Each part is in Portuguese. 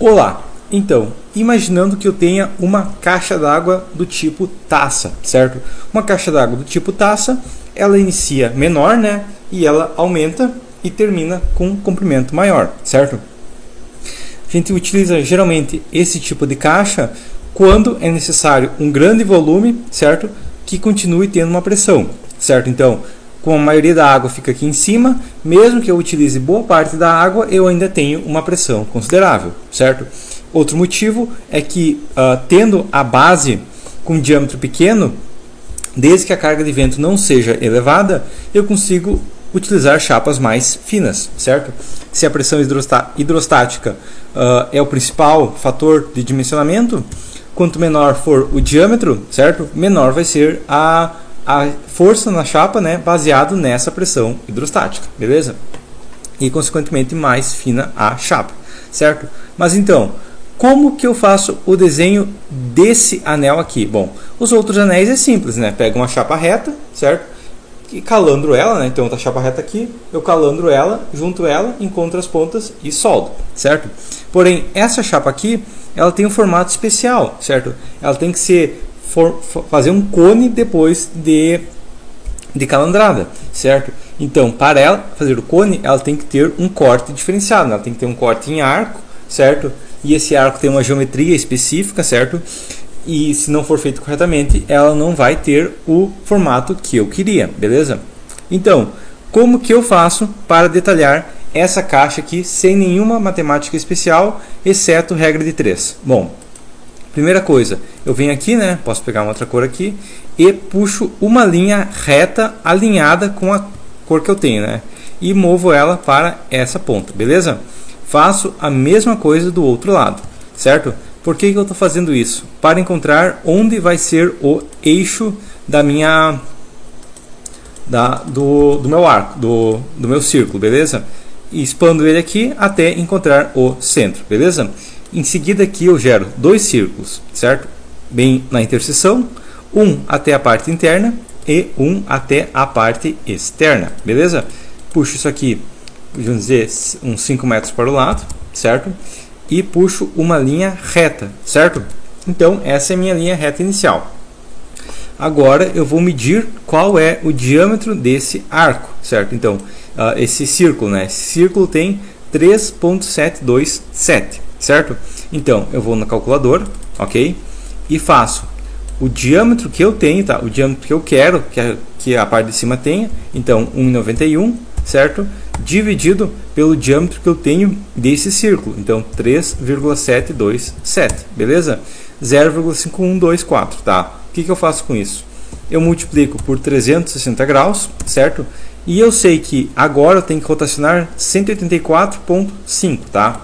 Olá, então, imaginando que eu tenha uma caixa d'água do tipo taça, certo? Uma caixa d'água do tipo taça, ela inicia menor, né? E ela aumenta e termina com um comprimento maior, certo? A gente utiliza geralmente esse tipo de caixa quando é necessário um grande volume, certo? Que continue tendo uma pressão, certo? Então, como a maioria da água fica aqui em cima, mesmo que eu utilize boa parte da água, eu ainda tenho uma pressão considerável, certo? Outro motivo é que, uh, tendo a base com diâmetro pequeno, desde que a carga de vento não seja elevada, eu consigo utilizar chapas mais finas, certo? Se a pressão hidrostática uh, é o principal fator de dimensionamento, quanto menor for o diâmetro, certo? Menor vai ser a a força na chapa, né, baseado nessa pressão hidrostática, beleza? E consequentemente mais fina a chapa, certo? Mas então, como que eu faço o desenho desse anel aqui? Bom, os outros anéis é simples, né? Pega uma chapa reta, certo? E calandro ela, né? Então, tá a chapa reta aqui, eu calandro ela, junto ela, encontro as pontas e soldo, certo? Porém, essa chapa aqui, ela tem um formato especial, certo? Ela tem que ser for, fazer um cone depois de, de calandrada, certo? Então, para ela fazer o cone, ela tem que ter um corte diferenciado, né? ela tem que ter um corte em arco, certo? E esse arco tem uma geometria específica, certo? E se não for feito corretamente, ela não vai ter o formato que eu queria, beleza? Então, como que eu faço para detalhar essa caixa aqui sem nenhuma matemática especial, exceto regra de 3? Bom, Primeira coisa, eu venho aqui, né? Posso pegar uma outra cor aqui e puxo uma linha reta alinhada com a cor que eu tenho, né? E movo ela para essa ponta, beleza? Faço a mesma coisa do outro lado, certo? Por que, que eu estou fazendo isso? Para encontrar onde vai ser o eixo da minha da, do, do meu arco, do, do meu círculo, beleza? E expando ele aqui até encontrar o centro, beleza? Em seguida aqui eu gero dois círculos, certo? Bem na interseção, um até a parte interna e um até a parte externa, beleza? Puxo isso aqui, vamos dizer, uns 5 metros para o lado, certo? E puxo uma linha reta, certo? Então, essa é a minha linha reta inicial. Agora eu vou medir qual é o diâmetro desse arco, certo? Então, uh, esse círculo, né? Esse círculo tem 3.727 certo? Então, eu vou na calculadora, ok? E faço o diâmetro que eu tenho, tá? O diâmetro que eu quero que a, que a parte de cima tenha, então 1,91, certo? Dividido pelo diâmetro que eu tenho desse círculo, então 3,727, beleza? 0,5124, tá? O que, que eu faço com isso? Eu multiplico por 360 graus, certo? E eu sei que agora eu tenho que rotacionar 184,5, tá?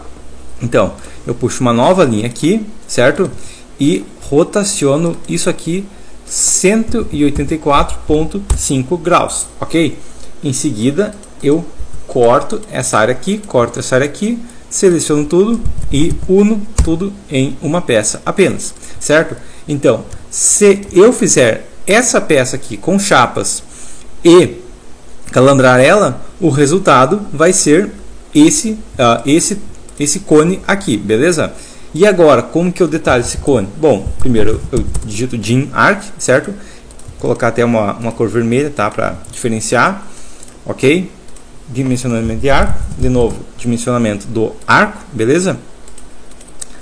Então, eu puxo uma nova linha aqui, certo? E rotaciono isso aqui 184.5 graus, ok? Em seguida, eu corto essa área aqui, corto essa área aqui, seleciono tudo e uno tudo em uma peça apenas, certo? Então, se eu fizer essa peça aqui com chapas e calambrar ela, o resultado vai ser esse, uh, esse esse cone aqui, beleza? E agora, como que eu detalho esse cone? Bom, primeiro eu digito DIN ARC, certo? Vou colocar até uma, uma cor vermelha, tá? Para diferenciar, ok? Dimensionamento de arco, de novo, dimensionamento do arco, beleza?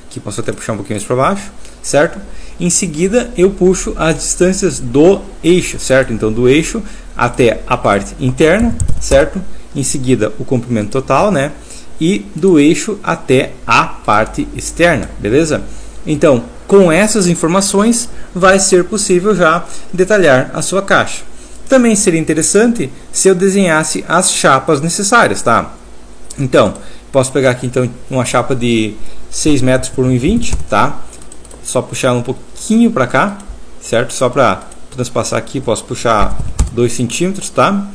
Aqui posso até puxar um pouquinho mais para baixo, certo? Em seguida, eu puxo as distâncias do eixo, certo? Então, do eixo até a parte interna, certo? Em seguida, o comprimento total, né? E do eixo até a parte externa, beleza? Então, com essas informações, vai ser possível já detalhar a sua caixa. Também seria interessante se eu desenhasse as chapas necessárias, tá? Então, posso pegar aqui então uma chapa de 6 metros por 1,20, tá? Só puxar ela um pouquinho para cá, certo? Só para transpassar aqui, posso puxar 2 centímetros, tá?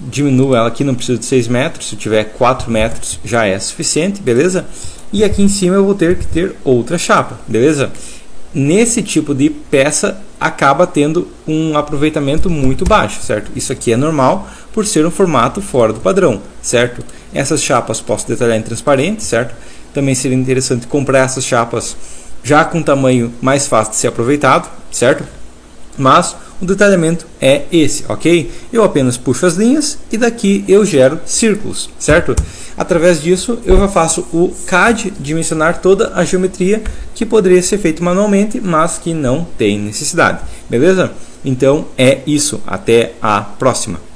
Diminuo ela aqui, não preciso de 6 metros, se tiver 4 metros já é suficiente, beleza? E aqui em cima eu vou ter que ter outra chapa, beleza? Nesse tipo de peça acaba tendo um aproveitamento muito baixo, certo? Isso aqui é normal por ser um formato fora do padrão, certo? Essas chapas posso detalhar em transparente, certo? também seria interessante comprar essas chapas já com tamanho mais fácil de ser aproveitado, certo? Mas o detalhamento é esse, ok? Eu apenas puxo as linhas e daqui eu gero círculos, certo? Através disso eu faço o CAD dimensionar toda a geometria que poderia ser feito manualmente, mas que não tem necessidade, beleza? Então é isso, até a próxima.